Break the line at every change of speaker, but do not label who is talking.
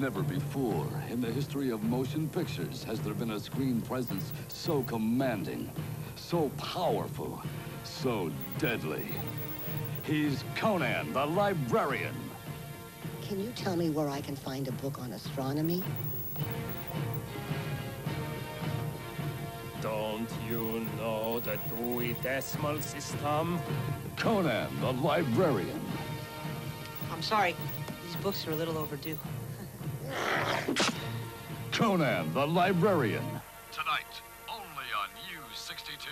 Never before in the history of motion pictures has there been a screen presence so commanding, so powerful, so deadly. He's Conan the Librarian.
Can you tell me where I can find a book on astronomy?
Don't you know the Dewey Decimal System?
Conan the Librarian.
I'm sorry. These books are a little overdue.
Conan the Librarian. Tonight, only on U62.